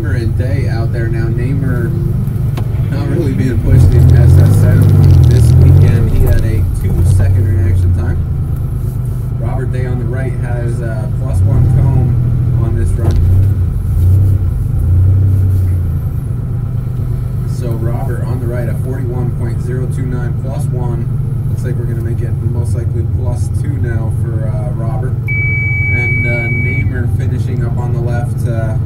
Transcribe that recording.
Namer and Day out there now. Namer not really being pushed these past that this weekend. He had a two-second reaction time. Robert Day on the right has uh, plus one comb on this run. So Robert on the right at 41.029 plus one. Looks like we're going to make it most likely plus two now for uh, Robert. And uh, Namer finishing up on the left. Uh,